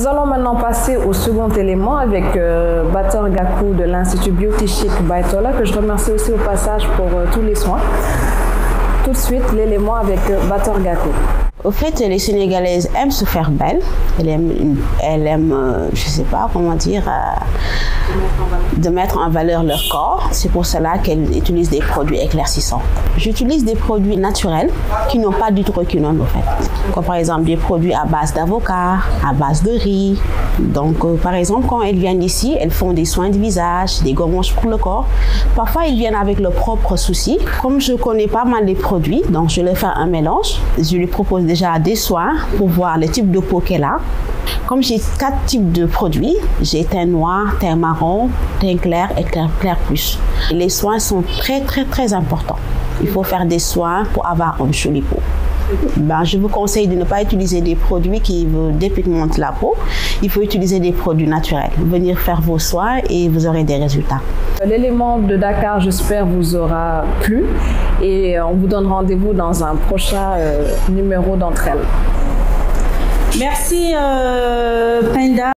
Nous allons maintenant passer au second élément avec euh, Bator Gakou de l'Institut Chic Baitola, que je remercie aussi au passage pour euh, tous les soins. Tout de suite, l'élément avec euh, Bator Gakou. Au fait, les Sénégalaises aiment se faire belles. Elles aiment, elles euh, je sais pas comment dire, euh, de mettre en valeur leur corps. C'est pour cela qu'elles utilisent des produits éclaircissants. J'utilise des produits naturels qui n'ont pas du tout au fait. Comme par exemple des produits à base d'avocat, à base de riz. Donc, euh, par exemple, quand elles viennent ici, elles font des soins de visage, des gommages pour le corps. Parfois, ils viennent avec leurs propres soucis. Comme je connais pas mal les produits, donc je leur fais un mélange. Je lui propose déjà des soins pour voir le type de peau qu'elle a. Comme j'ai quatre types de produits, j'ai teint noir, teint marron, teint clair et clair, clair plus. Les soins sont très très très importants. Il faut faire des soins pour avoir une jolie peau. Ben, je vous conseille de ne pas utiliser des produits qui vous dépigmentent la peau. Il faut utiliser des produits naturels. Venir faire vos soins et vous aurez des résultats. L'élément de Dakar, j'espère, vous aura plu et on vous donne rendez-vous dans un prochain euh, numéro d'entre elles. Merci, euh, Penda.